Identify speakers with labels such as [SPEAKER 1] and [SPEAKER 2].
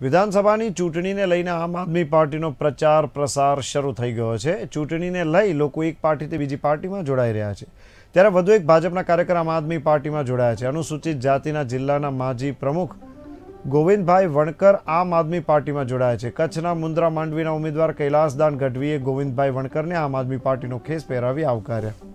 [SPEAKER 1] વિધાનસભાની ચૂંટણીને લઈને આમ આદમી પાર્ટીનો પ્રચાર પ્રસાર શરૂ થઈ ગયો છે ચૂંટણીને લઈ લોકો એક પાર્ટીથી બીજી પાર્ટીમાં જોડાઈ રહ્યા છે ત્યારે વધુ એક ભાજપના કાર્યકર આમ આદમી પાર્ટીમાં જોડાયા છે અનુસૂચિત જાતિના જિલ્લાના માજી પ્રમુખ ગોવિંદભાઈ વણકર આમ આદમી પાર્ટીમાં જોડાયા છે કચ્છના મુન્દ્રા માંડવીના ઉમેદવાર કૈલાસદાન ગઢવીએ ગોવિંદભાઈ વણકરને આમ આદમી પાર્ટીનો ખેસ પહેરાવી આવકાર્યા